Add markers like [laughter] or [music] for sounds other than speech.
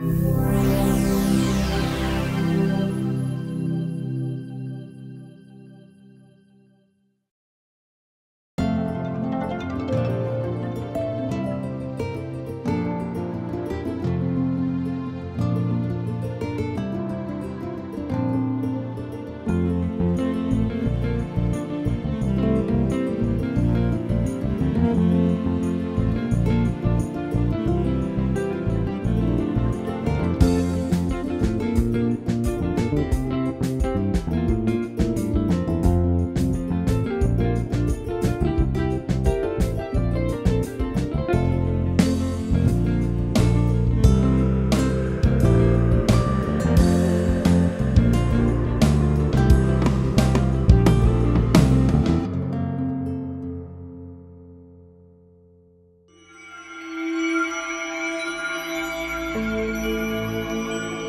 Bye. [laughs] Música